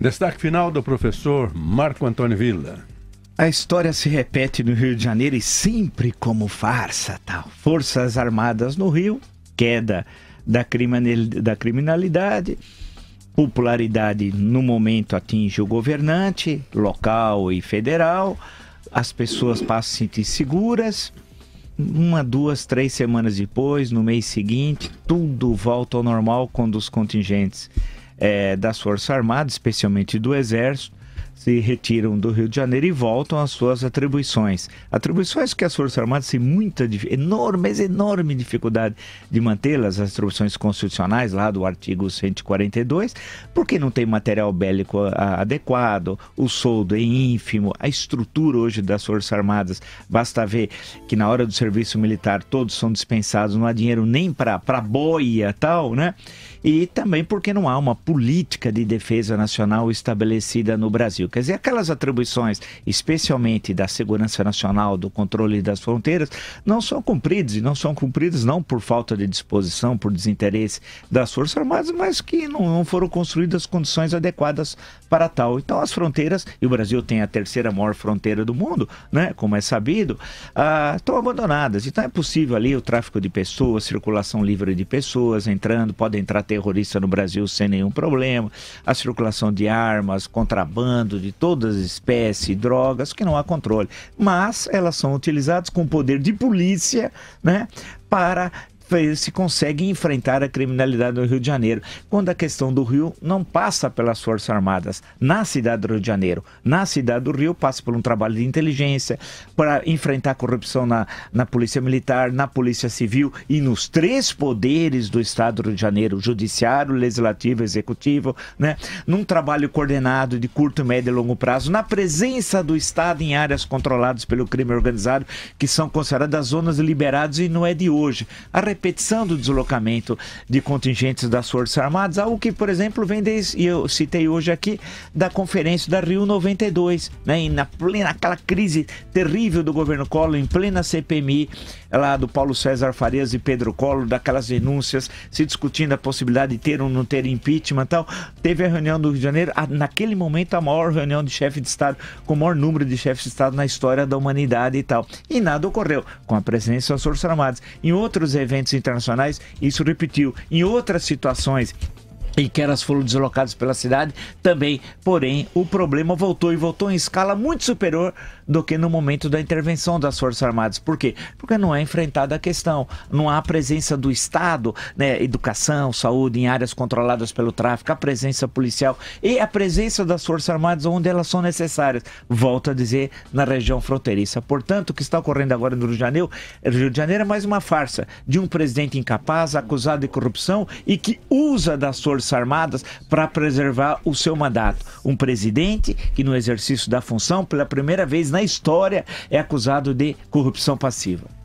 Destaque final do professor Marco Antônio Villa. A história se repete no Rio de Janeiro e sempre como farsa, tal. Forças Armadas no Rio, queda da, da criminalidade, popularidade no momento atinge o governante, local e federal, as pessoas passam a se sentir seguras. Uma, duas, três semanas depois, no mês seguinte, tudo volta ao normal quando os contingentes é, das Forças Armadas, especialmente do Exército, se retiram do Rio de Janeiro e voltam às suas atribuições. Atribuições que as Forças Armadas têm muita, enorme, enorme dificuldade de mantê-las, as atribuições constitucionais lá do artigo 142, porque não tem material bélico adequado, o soldo é ínfimo, a estrutura hoje das Forças Armadas, basta ver que na hora do serviço militar todos são dispensados, não há dinheiro nem para boia tal, né? E também porque não há uma política de defesa nacional estabelecida no Brasil. Quer dizer, aquelas atribuições, especialmente da segurança nacional, do controle das fronteiras, não são cumpridas e não são cumpridas não por falta de disposição, por desinteresse das Forças Armadas, mas que não, não foram construídas condições adequadas para tal. Então, as fronteiras, e o Brasil tem a terceira maior fronteira do mundo, né, como é sabido, ah, estão abandonadas. Então, é possível ali o tráfico de pessoas, circulação livre de pessoas entrando, pode entrar terrorista no Brasil sem nenhum problema, a circulação de armas, contrabando de todas as espécies, drogas, que não há controle. Mas elas são utilizadas com poder de polícia, né, para se consegue enfrentar a criminalidade no Rio de Janeiro. Quando a questão do Rio não passa pelas Forças Armadas na cidade do Rio de Janeiro, na cidade do Rio passa por um trabalho de inteligência para enfrentar a corrupção na, na Polícia Militar, na Polícia Civil e nos três poderes do Estado do Rio de Janeiro, judiciário, legislativo, executivo, né? Num trabalho coordenado de curto, médio e longo prazo, na presença do Estado em áreas controladas pelo crime organizado, que são consideradas zonas liberadas e não é de hoje. A repetição do deslocamento de contingentes das Forças Armadas, algo que, por exemplo, vem desde, e eu citei hoje aqui, da conferência da Rio 92, né? E na plena, aquela crise terrível do governo Collor, em plena CPMI, lá do Paulo César Farias e Pedro Collor, daquelas denúncias, se discutindo a possibilidade de ter ou não ter impeachment e tal. Teve a reunião do Rio de Janeiro, a, naquele momento a maior reunião de chefe de Estado, com o maior número de chefes de Estado na história da humanidade e tal. E nada ocorreu, com a presença das Forças Armadas. Em outros eventos internacionais, isso repetiu. Em outras situações, e que elas foram deslocadas pela cidade também. Porém, o problema voltou e voltou em escala muito superior do que no momento da intervenção das Forças Armadas. Por quê? Porque não é enfrentada a questão, não há a presença do Estado, né, educação, saúde, em áreas controladas pelo tráfico, a presença policial e a presença das Forças Armadas onde elas são necessárias. Volto a dizer, na região fronteiriça. Portanto, o que está ocorrendo agora no Rio de Janeiro, Rio de Janeiro é mais uma farsa de um presidente incapaz, acusado de corrupção e que usa das Forças Armadas para preservar o seu mandato. Um presidente que, no exercício da função, pela primeira vez na na história é acusado de corrupção passiva.